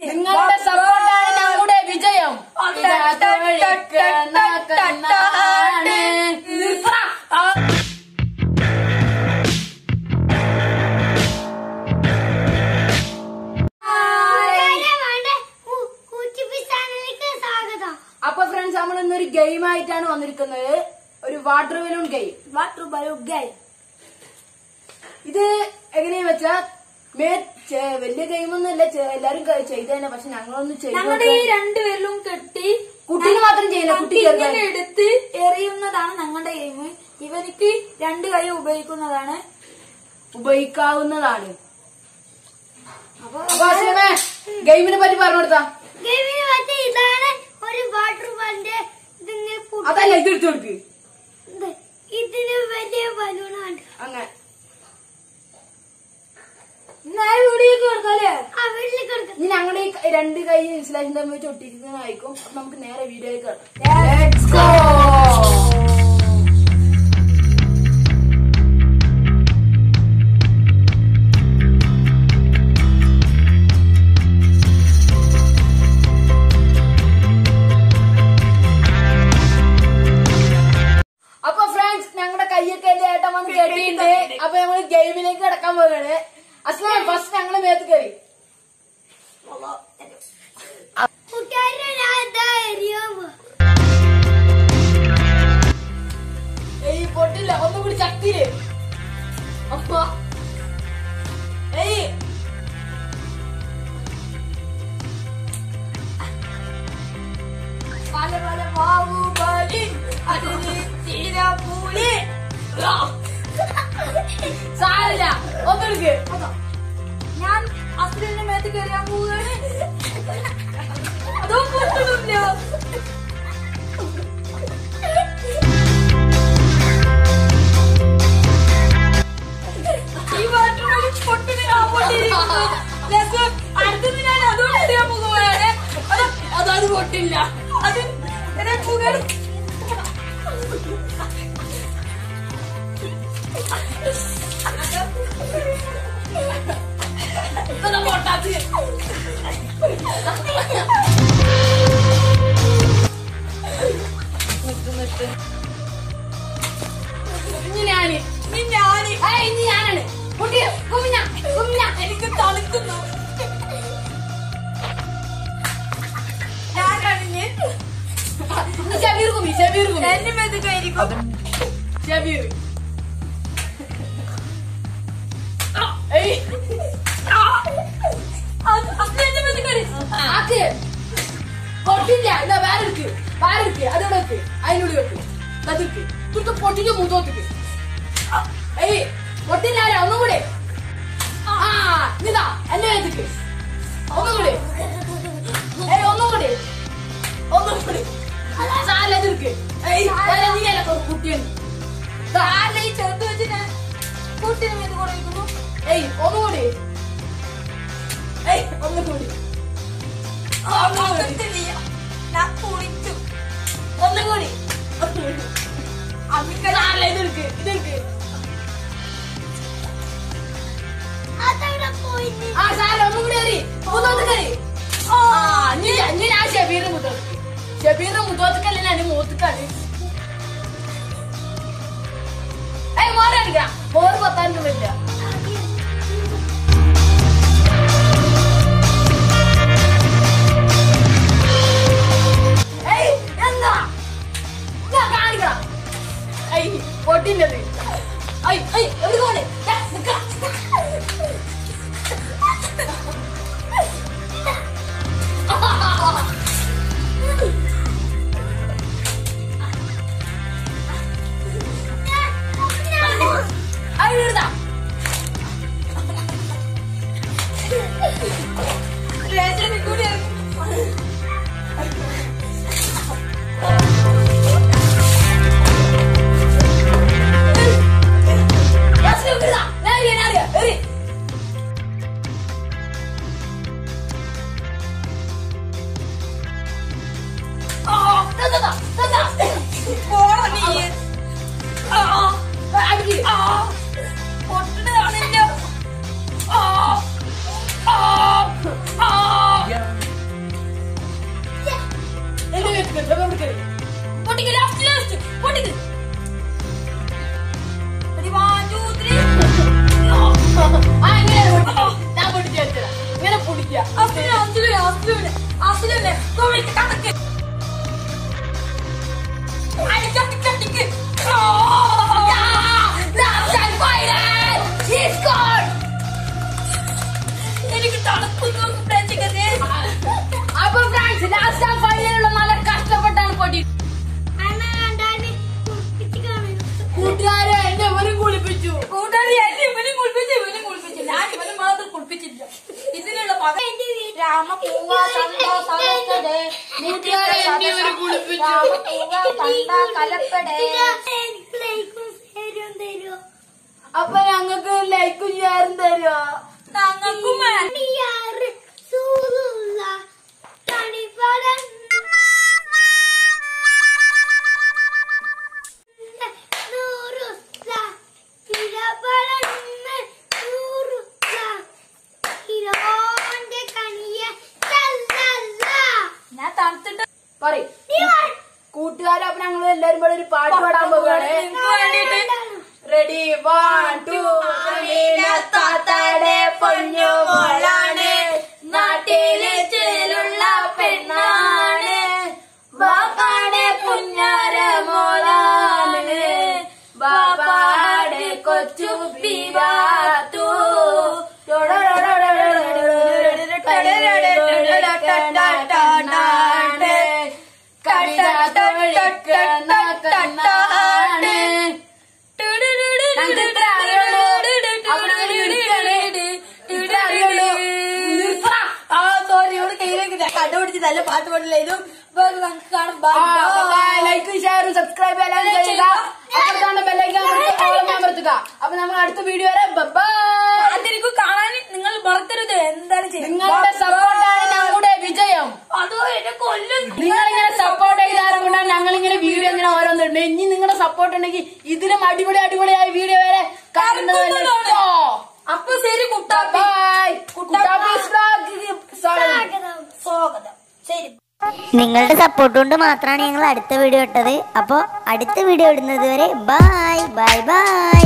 നിങ്ങളുടെ സപ്പോർട്ടാണ് നമ്മുടെ വിജയം. അപ്പൊ ഫ്രണ്ട്സ് നമ്മൾ ഇന്നൊരു ഗെയിം ആയിട്ടാണ് വന്നിരിക്കുന്നത്. ഒരു water balloon game water balloon game ഇത് എങ്ങനെയാ വെച്ചാ വലിയ ഗെയിമൊന്നും അല്ല എല്ലാരും ചെയ്ത് തന്നെ. പക്ഷെ ഞങ്ങളൊന്നും ഞങ്ങളുടെ ഈ രണ്ടുപേരിലും കെട്ടി കുട്ടീനെ മാത്രം ചെയ്യില്ല കുട്ടി ഇങ്ങനെ എടുത്ത് എറിയുന്നതാണ് ഞങ്ങളുടെ ഗെയിം ഇവനിക്ക് രണ്ട് കൈ ഉപയോഗിക്കുന്നതാണ്. ഉപയോഗിക്കാവുന്നതാണ്. ഗെയിമിനെ പറ്റി പറഞ്ഞു കൊടുത്താ. ഗെയിമിനെ പറ്റി ഇതാണ് ഒരു വാട്ടർ കു- അതല്ല ഇത് എടുത്തു കൊടുക്ക്. ഇത് ഇതിന് വലിയ ബലൂണാണ്. അങ്ങനെ. ഇനി ഞങ്ങളുടെ ഈ ക- രണ്ട് കൈ ഇൻസുലേഷൻ തമ്മിൽ വെച്ച് ഒട്ടിക്കുന്നതായിരിക്കും അപ്പൊ നമുക്ക് നേരെ വീഡിയോയിലേക്ക് കിടക്കാം Let's go. അപ്പൊ ഫ്രണ്ട്സ് ഞങ്ങളുടെ കൈയൊക്കെ എന്റെ ഏട്ടൻ വന്ന് കെട്ടിയിട്ടുണ്ട്. അപ്പൊ ഞങ്ങൾ ഗെയിമിലേക്ക് കിടക്കാൻ പോവുകയാണ്. അസ്ലാം ഫസ്റ്റ് ഞങ്ങളെ മേത്ത് കയറി പൊട്ടില്ല ഒന്നും കൂടി ശക്തിയിൽ അപ്പ. ഒന്നെടുക്ക് ഞാൻ അസുരന്റെ മേത്ത് കയറിയാൻ പോവുകയാണ് അതോ പൊട്ടണില്ല ഈ വാട്ടർ ബലൂൺ പൊട്ടിന് ഞാൻ പൊട്ടിയിരിക്കുന്നു. ലെസ് അടുത്തത് ഞാൻ അതും എറിയാൻ പോകുകയാണ് അത് അതത് പൊട്ടില്ല അത് എന്നെ എനിക്ക് തണുക്കുന്നു ഷബീർ കുമി ഷബീർ കുമി എന്റെ മേത്ത് കയറിക്കും ഷബീർ അസുരന്റെ മേത്ത് കയറി ആക്ക്. പൊട്ടില്ല. എന്നാ വേറെ എടുക്ക്. വേറെ എടുക്ക്. അതോടെ വെക്ക്. അതിനുള്ളിൽ വെക്ക്. അതെടുക്ക് തുട്ട് പൊട്ടിട്ട് മൂത്തോത്തിക്ക് ഏയ് പൊട്ടില്ല ആരാ? ഒന്നും കൂടെ ആ ഇതാ. എന്റെ വേദക്ക് ഒന്നും കൂടി ഏയ് ഒന്നും കൂടി ഒന്നും കൂടി സാല എതിർക്ക് ഏയ് നീ അല്ല കുട്ടിയാണ് ആരുടെ ഈ ചെറുത്ത് വെച്ച് ഞാൻ കൂട്ടിന് മേത്ത് കൊടുക്കുന്നു ഏയ് ഒന്നും കൂടി ഏയ് ഒന്നും കൂടി. ഷബീറിന്റെ മുത്തോത്തക്കല്ല ഞാൻ മൂത്തുക്കാണ് ഏയ് മോറടിക്കാം മോറ് പത്താൻ രൂപയില്ല ഏയ് എന്താ? ഇതാ കാണിക്കണം ഐ പൊട്ടിന്റെത് ഐ ഐ എവിടെ പോണേ 소년네 너왜 이렇게 딱딱해 아니 딱딱딱딱해 രാമപൂവ തണ്ട രാമപൂവ തണ്ട കലപ്പടേ. അപ്പൊ ഞങ്ങൾക്ക് ലൈക്കും ഷെയറും തരുമോ ഞങ്ങൾക്കും പറയും. കൂട്ടുകാരെ അപ്പൊ ഞങ്ങൾ എല്ലാരും കൂടെ ഒരു പാട്ട് പാടാൻ പോവുകയാണ്. റെഡി വൺ ടു താത്താടെ പൊന്നു മോളാണ്. നാട്ടിലെ ചേലുള്ള പെണ്ണാണ്. ബാപ്പാടെ പുഞ്ഞാര മോളാണ്. ബാപ്പാടെ കൊച്ചു കണ്ടുപിടിച്ച് നല്ല പാട്ട് പാടില്ല. ഇതും നമുക്ക് കാണാം. ലൈക്കും ഷെയറും സബ്സ്ക്രൈബ് അമർത്തുക അപ്പൊ നമ്മൾ അടുത്ത വീഡിയോ വരെ. കാണാൻ നിങ്ങൾ മറക്കരുത്. എന്താണ് ചെയ്യുന്നത് നിങ്ങളുടെ സപ്പോർട്ടാണ് ഞങ്ങളുടെ വിജയം അതോ എന്നെ കൊല്ലും നിങ്ങൾ ഇങ്ങനെ സപ്പോർട്ട് ചെയ്താറും കൊണ്ടാണ് ഞങ്ങൾ ഇങ്ങനെ വീഡിയോ ഇങ്ങനെ ഓരോന്നിട്ടുണ്ട് ഇനി നിങ്ങളുടെ സപ്പോർട്ട് ഉണ്ടെങ്കിൽ ഇതിലും അടിപൊളി അടിപൊളിയായ വീഡിയോ വരെ കാണുന്നത് കാണുന്നതാണ്. അപ്പൊ ശരി കുട്ടാപ്പി ബൈ കുട്ടാപ്പി. സ്വാഗതം സ്വാഗതം ശരി നിങ്ങളുടെ സപ്പോർട്ട് കൊണ്ട് മാത്രമാണ് ഞങ്ങൾ അടുത്ത വീഡിയോ ഇട്ടത്. അപ്പോൾ അടുത്ത വീഡിയോ ഇടുന്നത് വരെ ബായ് ബൈ ബൈ